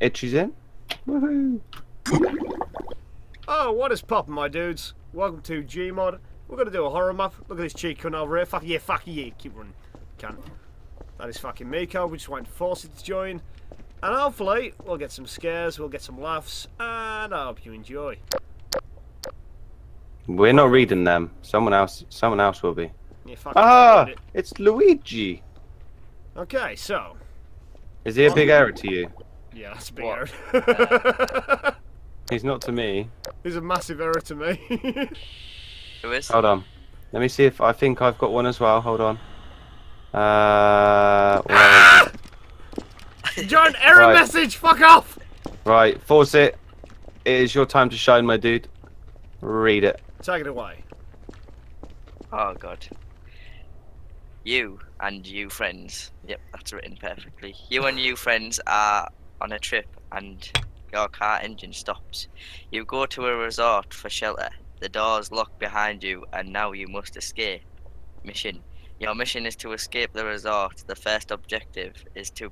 Itchy's in. Woohoo! Oh, what is poppin', my dudes? Welcome to Gmod. We're gonna do a horror map. Look at this cheek cunt over here. Fuck yeah, fuck yeah. Keep running. Can't. That is fucking Meeko. We just waiting to Fawcett to join. And hopefully, we'll get some scares, we'll get some laughs, and I hope you enjoy. We're not reading them. Someone else. Someone else will be. Yeah, Ah, it. it's Luigi. Okay, so. Is he a big error to you? Yeah, that's a big What? error. He's not to me. He's a massive error to me. Who is? Hold on. Let me see if I think I've got one as well. Hold on. Uh, where is it? John, error Right. message! Fuck off! right, Fawcett. It is your time to shine, my dude. Read it. Take it away. Oh god. You and you friends. Yep, that's written perfectly. You and you friends are on a trip and your car engine stops. You go to a resort for shelter. The doors lock behind you and now you must escape. Mission. Your mission is to escape the resort. The first objective is to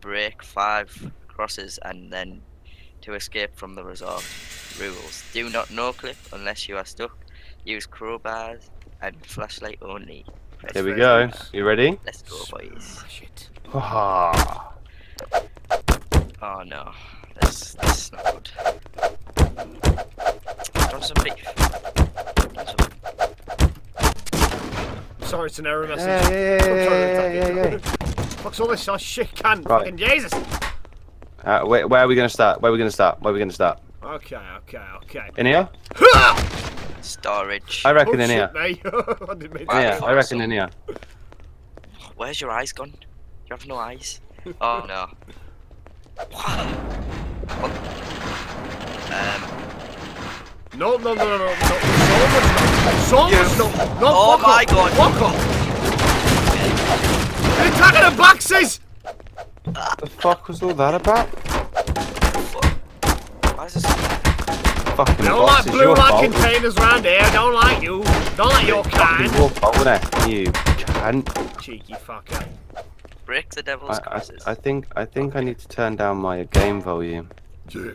break five crosses and then to escape from the resort. Rules. Do not no clip unless you are stuck. Use crowbars and flashlight only. Press Here we go. button. You ready? Let's go, boys. Shit. Ah. Oh no, this this is not good. Want some beef? Want some- Sorry, it's an error message. Yeah, yeah, I'm yeah, trying yeah, yeah, it. yeah, Fuck's all this? Oh shit, can. Right. Fucking Jesus! Uh, where, where are we gonna start? Where are we gonna start? Where are we gonna start? Okay, okay, okay. In here? Storage. I reckon oh, in here. shit. I didn't mean to. Yeah, I reckon in here. Where's your eyes gone? You have no eyes. Oh no. Um. No, no, no, no, no, no. So much no. So much no. No, Oh my. God. Fuck off. Attacking the boxes! The fuck was all that about? Why is this? Fucking Don't like blue light containers around here. Don't like you. Don't like your kind. You cunt. Cheeky fucker. Break the devil's I, I. I think I think I need to turn down my game volume. Yeah.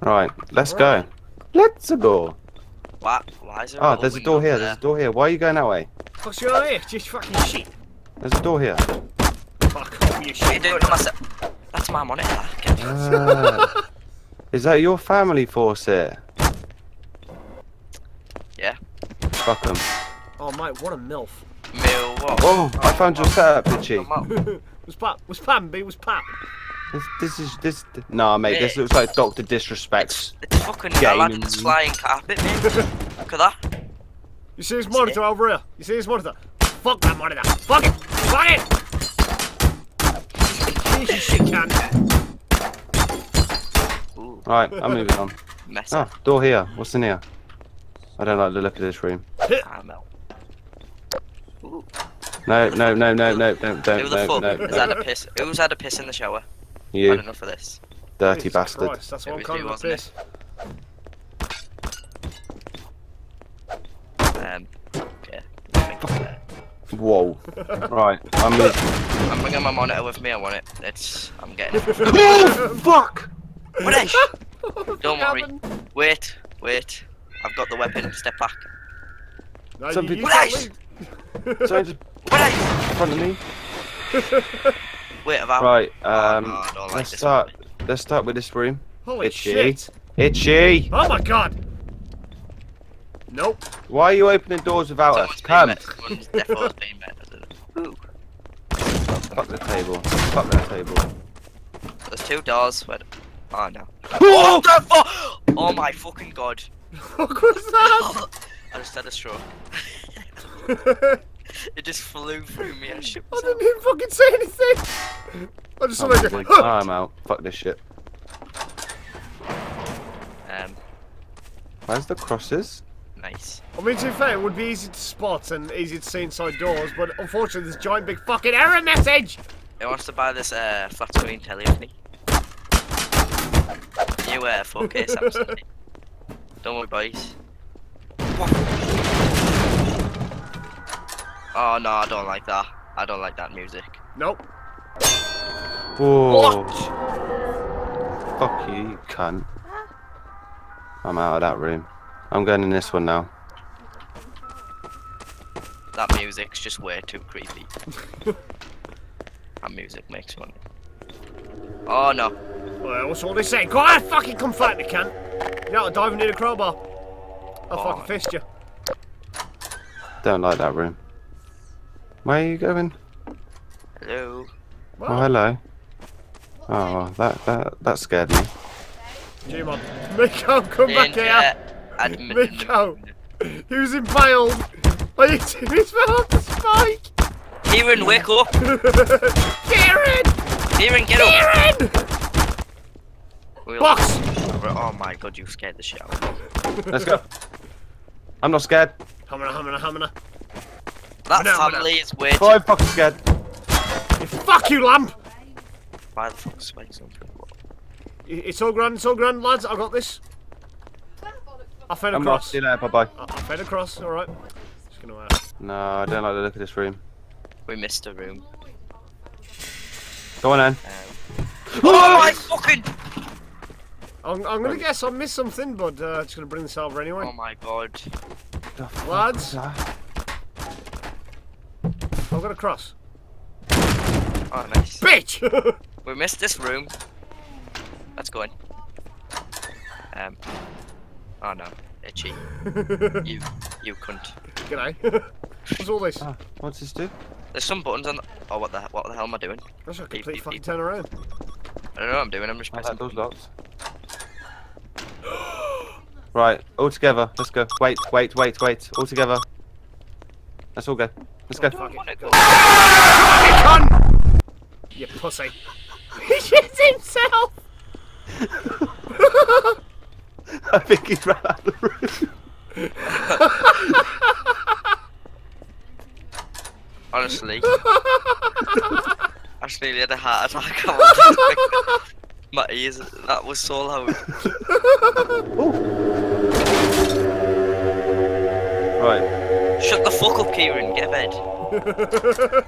Right, let's go. Let's go. Why? Why is there? Oh, little there's a door here. there? There's a door here. Why are you going that way? What's going on here? Just fucking shit. There's a door here. Fuck off, you What are you shit. doing myself? That's my monitor. Get Ah. Is that your family force here? Yeah. Fuck them. Oh, mate, what a MILF. Mill what? Whoa! I found your setup, Itchy. Come was Pap, was Pam, B, was Pap. This, this is this. Nah, mate. This looks like Doctor Disrespects. It's fucking Gaming. Aladdin's flying carpet, mate. Look at that. You see his monitor over here? You see his monitor? Fuck that monitor. Fuck it. Fuck it. Finish your shit can. Ooh, Right, I'm moving on. mess Ah, door here. What's in here? I don't like the look of this room. Caramel. Ooh. No, no, no, no, no, no, Who don't, the no, fuck no, has no. had a piss? Who's had a piss in the shower? Had You enough of this. dirty Jesus bastard. Christ, that's It one was kind you, of a wasn't it? piss. Um. Okay. I think, uh, Whoa. Right, I'm moving. I'm bringing my monitor with me. I want it. It's. I'm getting it. oh, fuck! What is? What Don't worry. Wait. Wait. I've got the weapon. Step back. No, you, Something- you What can't is? leave. Something just What is? In front of me. Wait. Have I? Right, Oh, um, no, like let's start. one. Let's start with this room. Holy Itchy. shit. Itchy! Oh my god. Nope. Why are you opening doors without us? Someone's being Come! met. Someone's defo's being met. Ooh. Fuck the table. Fuck that table. There's two doors. Where... Oh no. Oh! What the fuck? Oh my fucking god. What was that? I just had a stroke. I It just flew through me. I shook didn't even fucking say anything. I just saw I'm, like, moving. huh. I'm out. Fuck this shit. Um, Where's the crosses? nice. I mean, to be fair, it would be easy to spot and easy to see inside doors, but unfortunately, this giant big fucking error message. Who wants to buy this uh, flat screen telly with me? New uh, 4K Samsung. Don't worry, boys. Oh no, I don't like that. I don't like that music. Nope. Whoa. What? Fuck you, you cunt. I'm out of that room. I'm going in this one now. That music's just way too creepy. that music makes fun. Oh no. Well, what's all this saying? Go on, fucking come fight me, cunt! You're not diving near the crowbar. I'll Oh. fucking fist you. Don't like that room. Where are you going? Hello. Well, Oh, hello. Oh, that that that scared me. G-Mod. Meeko, come back Danger. here. Admin. Meeko. He was impaled. Are you serious? fell off the spike. Kieran, wake up! Kieran! Kieran, get up! Kieran! We'll- Box! Oh my god, you scared the shit out of me. Let's go. I'm not scared. Hammer, hammer, hammer. That No, no. family is way too. Oh, I'm fucking scared. Fuck you, lamp! Why the fuck spikes on people? I- It's all grand, it's all grand, lads. I got this. I fed I'm off. across. See you later. Bye bye. I I fed across, alright. Just gonna, uh, No, I don't like the look of this room. We missed a room. Go on, then. Um, oh my fucking! I'm, I'm gonna guess I missed something, but uh, just gonna bring this over anyway. Oh my god. Lads, I've got a cross. Oh nice. Bitch! We missed this room. Let's go in. Um. Oh no, itchy. You, you cunt. G'day. What's all this? Ah, what's this do? There's some buttons on. The... Oh, what the what the hell am I doing? That's a beep, complete beep, fucking beep. turn around. I don't know what I'm doing. I'm just pressing. that door's locked. Right, all together. Let's go. Wait, wait, wait, wait. All together. Let's all go. Let's go. Fuck it. wanna go. Cunt! You pussy. he shits himself! I think he ran out of the room. Honestly. I just nearly had a heart attack. I My ears. That was so loud. Right, Shut the fuck up, Kieran. Get a bed.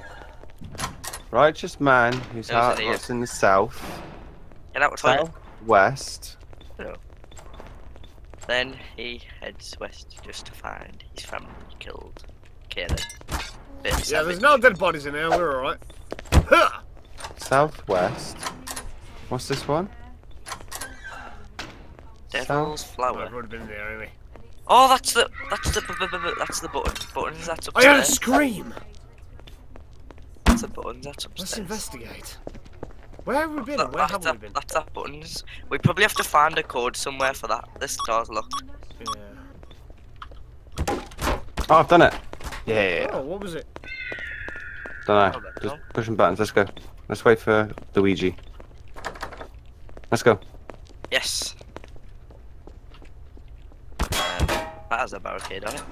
righteous man whose Who's heart in was in the south, Get out the toilet. south, west. Then he heads west just to find his family killed. Okay then. Bit Yeah, savage. there's no dead bodies in here, we're alright. Huh! Southwest. What's this one? Devil's I flower. would have been there anyway. Oh, that's the that's the that's the button. Buttons that's I heard a scream! That's the buttons that's upstairs. Let's investigate. Where have we been? That- Where that's, have we that, been? that's that buttons. We probably have to find a code somewhere for that. This door's locked. Yeah. Oh, I've done it. Yeah. Oh, what was it? Don't Oh, know. that's Just all. pushing buttons. Let's go. Let's wait for Luigi. Let's go. Yes. Um, that has a barricade on it.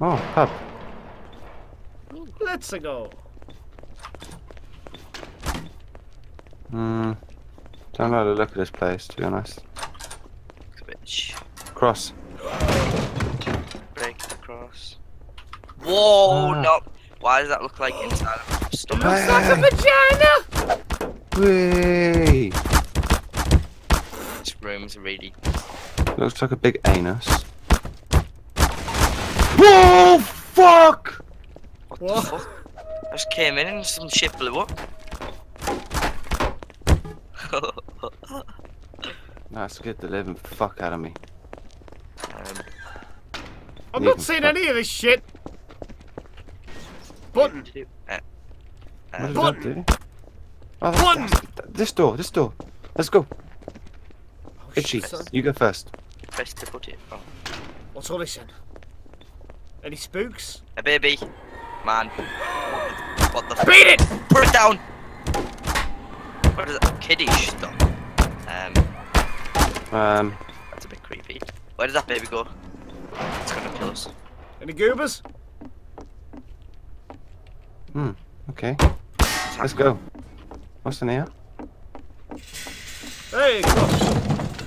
Oh, pub. Let's go. Hmm. Don't like to look at this place, to be honest. Which Cross. break the cross. Whoa! Ah. No. Why does that look like inside of a stomach? Looks like a vagina! Whee! This room's really. Looks like a big anus. Whoa! Fuck! What, What? the fuck? I just came in and some shit blew up. That scared the living fuck out of me. um, I'm not seeing any of this shit! Button! uh, What uh, did Button. that do? Oh, that's, Button. that's- this door, this door. Let's go. Oh, Itchy, shit, you go first. press to put it. Oh. What's all this then? Any spooks? A baby. Man. What the, what Beat it! Put it down! What is that? Kiddish stuff. Um, Um, that's a bit creepy. Where did that baby go? It's gonna kill us. Any goobers? hmm, okay. Let's go. What's in here? Hey, cross.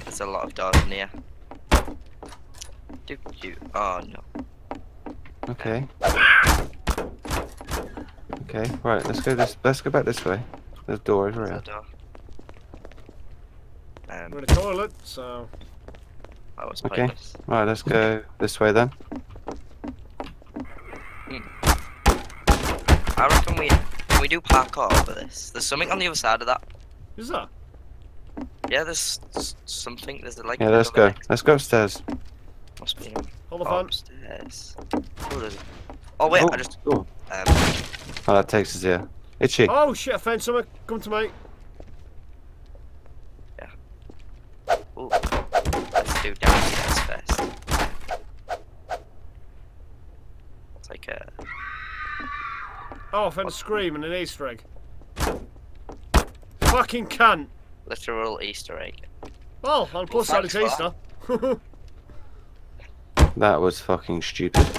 There's a lot of doors in here. Do you? Oh no. Okay. Okay, right, let's go this let's go back this way. There's a door over There's here. a door. Um, We're in a toilet, so. that was Okay. pointless. Right, let's go this way then. I reckon we can we do parkour over this. There's something on the other side of that. Is that? Yeah, there's something. There's like. Yeah, let's another go. Let's go upstairs. Must be Hold the phone. upstairs. Oh, there's. Oh wait, oh, I just. oh. Um, oh, that takes us here. Itchy. Oh shit, I found something. Come to me. ooh, let's do downstairs first. It's like a. Oh, I found a scream and an Easter egg. Fucking cunt. literal Easter egg. Well, on the plus side, it's thanks Easter. That was fucking stupid.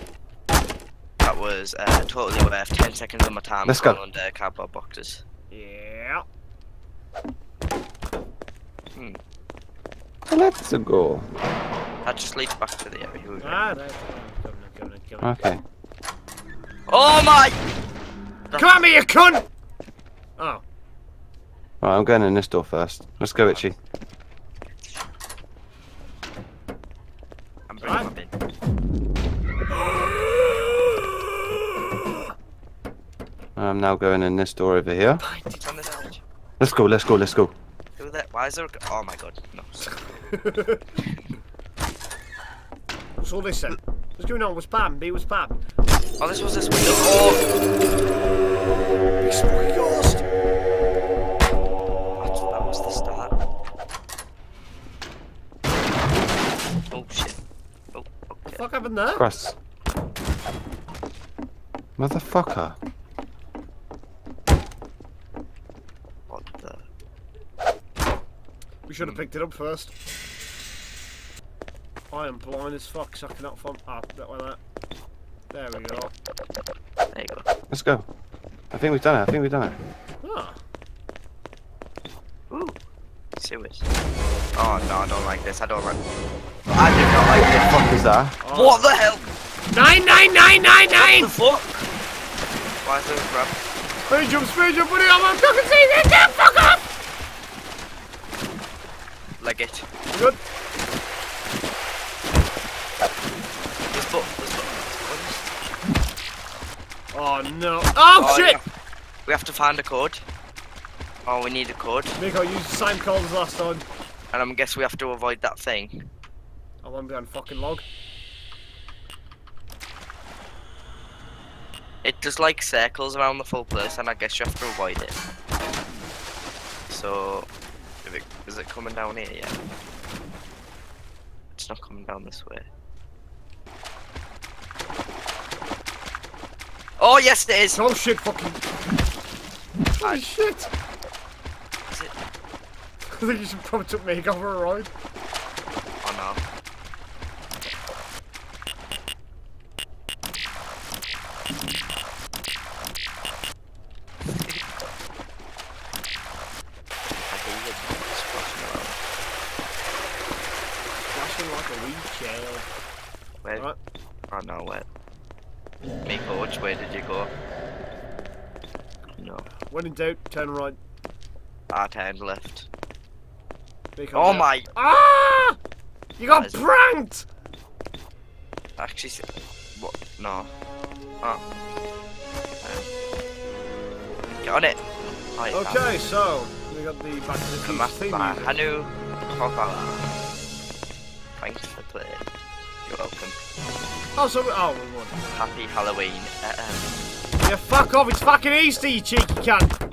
That was uh, totally worth 10 seconds of my time Let's go. going under cardboard boxes. yeah. Let's go. That just leads back to the area. we were. Ah, no, come on, come on, come on. Okay. Oh my! Come at me, you cunt! Oh, Right, I'm going in this door first. Let's go, Itchy. Now going in this door over here. It's on the side. Let's go, let's go, let's go. Who that? Why is there a... g- Oh my god, no. what's all this then? What's going on? What's Pam? B was Pam. Oh, this was this window. Oh! Big spooky ghost! That, that was the start. Oh shit. Oh, okay. Fuck happened there? Cross. Motherfucker. What the... We should have picked it up first. I am blind as fuck, so I cannot find. Ah, that way, that. There we go. There you go. Let's go. I think we've done it, I think we've done it. Ah, Ooh. Sewers. Oh no, I don't like this. I don't like... I do not like this. Fuck is that? oh. What the hell? Nine, nine, nine, nine, The fuck? Why is there a grab? Speed jump, speed jump, buddy! I'm on fucking see this! Get fuck up! Leg it. Good. This foot. This foot. Oh no. Oh, Oh, shit! yeah. We have to find a code. Oh, we need a code. Nico, use the same code as last time. And I guess we have to avoid that thing. Oh, I won't be on fucking log. It does like circles around the full place, and I guess you have to avoid it. So, is it coming down here yet? It's not coming down this way. Oh yes, it is. Oh shit, fucking. Holy I- shit! Is it? I think you should probably took me over a ride. When in doubt, turn right. I turned left. Oh my! Ah! You got is- pranked! Actually, what? No. Oh. Um, on it! Okay, so we got the Back to the Future map theme music. Hanu Kokala. Thanks for playing. You're welcome. Oh, so we, oh, we won. Happy Halloween. Uh, um, Yeah, fuck off! It's fucking Easter, you cheeky cunt.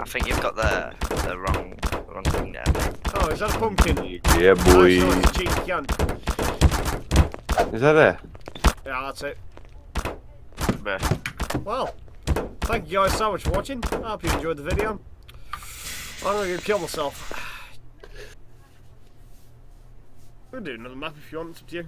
I think you've got the the wrong the wrong thing there. Oh, is that a pumpkin? Yeah, Nice, nice, cheeky cunt. Is that there? Yeah, that's it. Bruh. Well, thank you guys so much for watching. I hope you enjoyed the video. I'm gonna go kill myself. We'll do another map if you want, it's up to you.